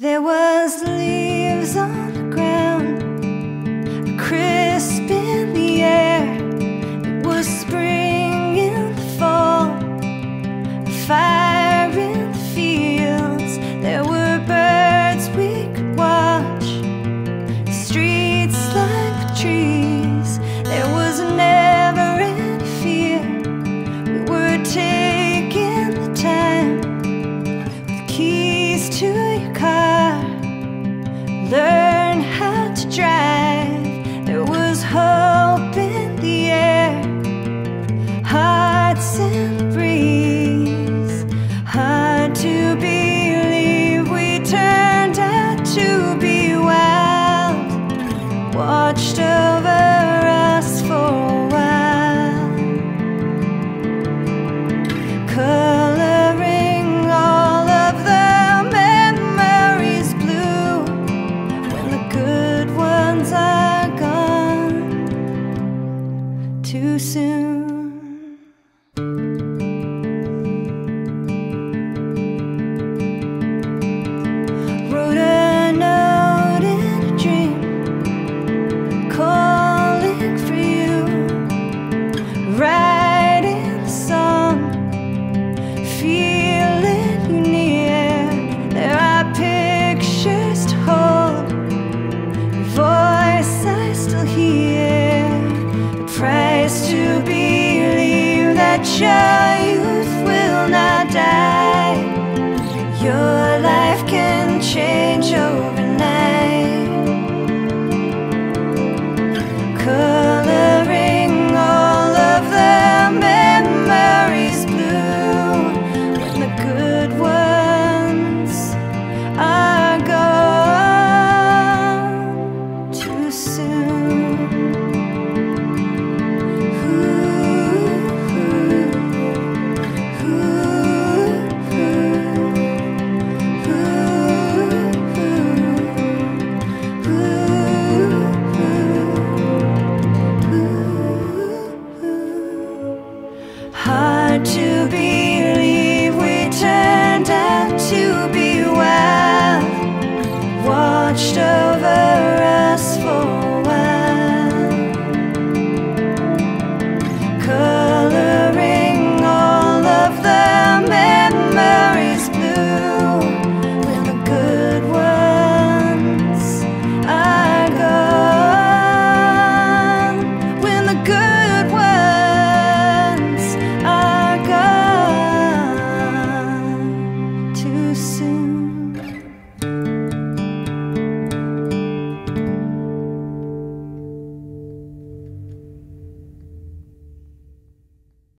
There was leaves on the ground, Watched over picture